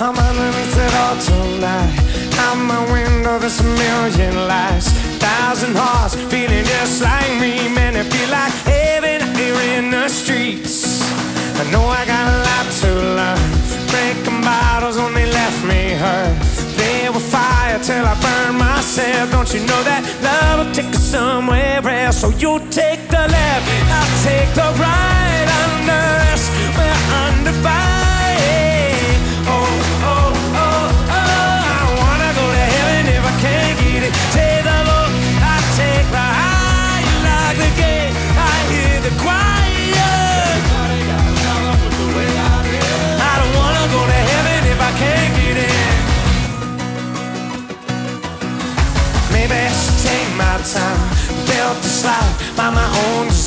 I'm underneath it all tonight. Out my window, there's a million lights. Thousand hearts feeling just like me. Man, it feel like heaven here in the streets. I know I got a lot to learn. Breaking bottles only left me hurt. They were fire till I burned myself. Don't you know that love will take us somewhere else? So you take the left,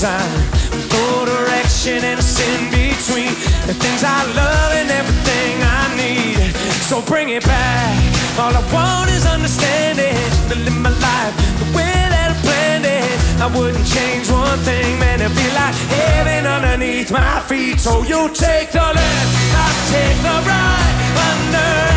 design. No direction and a sin between the things I love and everything I need. So bring it back. All I want is understanding to live my life the way that I planned it. I wouldn't change one thing, man. It'd be like heaven underneath my feet. So you take the left, I take the right. Under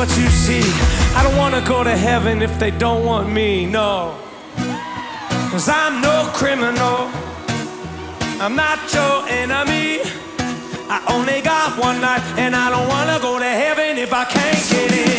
what you see. I don't wanna go to heaven if they don't want me, no. Cause I'm no criminal. I'm not your enemy. I only got one life, and I don't wanna go to heaven if I can't get in.